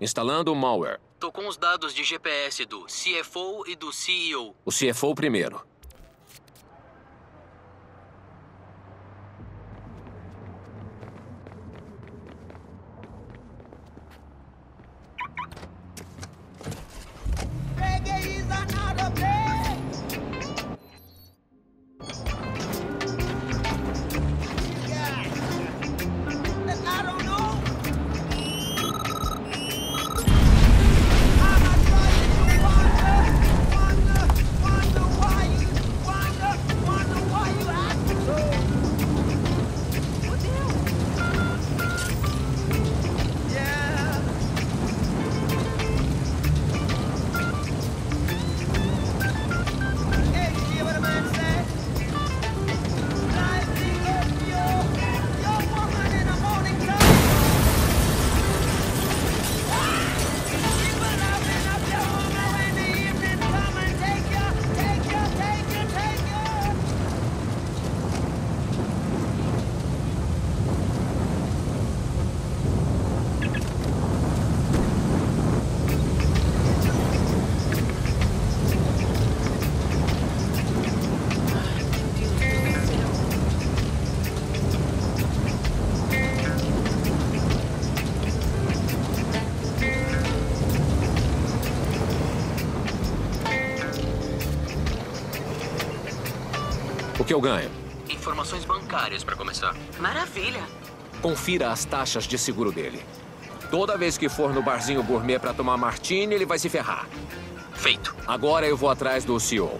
Instalando o malware. Tô com os dados de GPS do CFO e do CEO. O CFO primeiro. Que eu ganho? Informações bancárias para começar. Maravilha. Confira as taxas de seguro dele. Toda vez que for no barzinho gourmet para tomar martini, ele vai se ferrar. Feito. Agora eu vou atrás do CEO.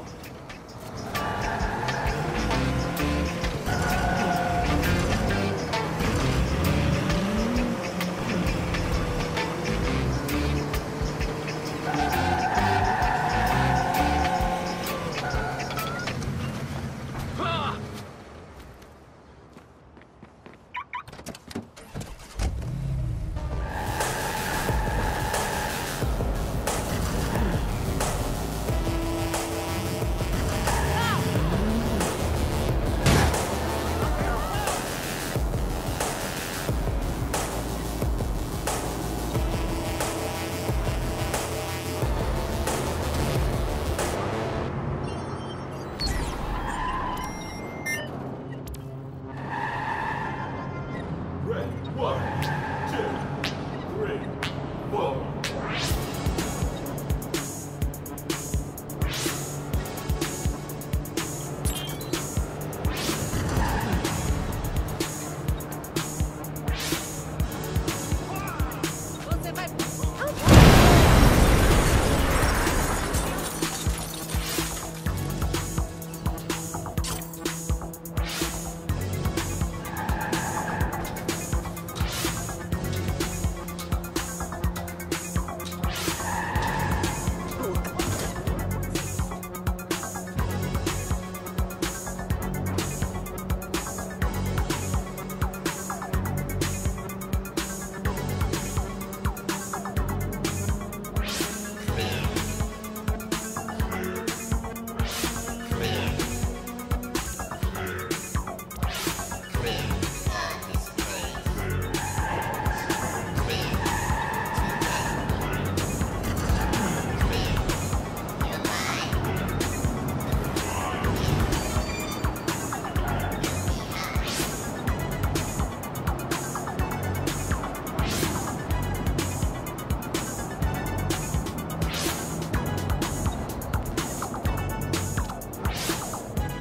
过来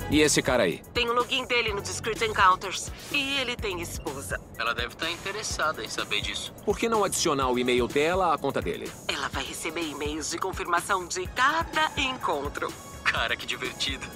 E esse cara aí? Tem o login dele no Discrete Encounters. E ele tem esposa. Ela deve estar interessada em saber disso. Por que não adicionar o e-mail dela à conta dele? Ela vai receber e-mails de confirmação de cada encontro. Cara, que divertido.